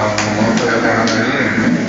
uma outra categoria,